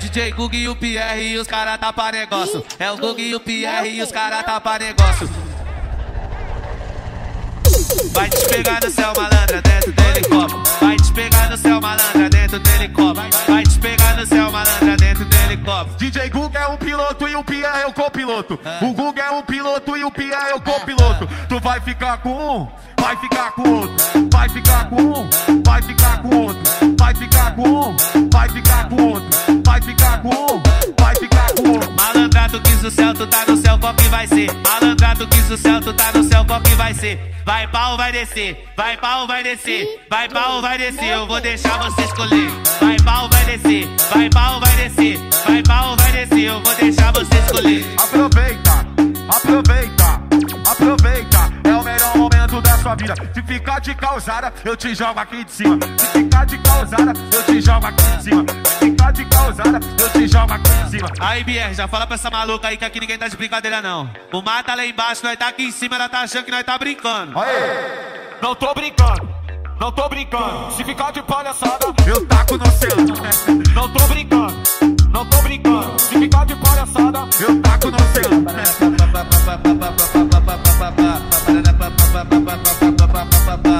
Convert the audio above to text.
DJ Gug e o Pierre e os cara tá pra negócio. É o Gug e o Pierre e os cara tá pra negócio. Vai te pegar no céu, malandra, dentro do helicóptero. Vai te pegar no céu, malandra, dentro do helicóptero. Vai te pegar no céu, malandra, dentro do helicóptero. DJ Gug é um piloto e o Pia é o copiloto. O Gug é um piloto e o Pia é o copiloto. Tu vai ficar com um, vai ficar com outro. Vai ficar com um, Malandra, tu quis o céu, tu tá no céu, que vai ser? Malandra, tu quis o céu, tu tá no céu, que vai ser? Vai pau, vai descer, vai pau, vai descer, vai pau, vai descer, eu vou deixar você escolher. Vai pau, vai descer, vai pau, vai descer, vai pau, vai descer, eu vou deixar você escolher. Aproveita, aproveita, aproveita. É o melhor momento da sua vida. Se ficar de causada, eu te jogo aqui de cima. Se ficar de causada, eu te jogo aqui de cima. Se ficar de causada, se joga aqui em cima. Aí, BR, já fala pra essa maluca aí que aqui ninguém tá de brincadeira, não. O mar tá lá embaixo, nós tá aqui em cima, ela tá achando que nós tá brincando. Aê! Não tô brincando. Não tô brincando, se ficar de palhaçada, eu taco no oceano. Não tô brincando, não tô brincando, se ficar de palhaçada, eu taco no oceano.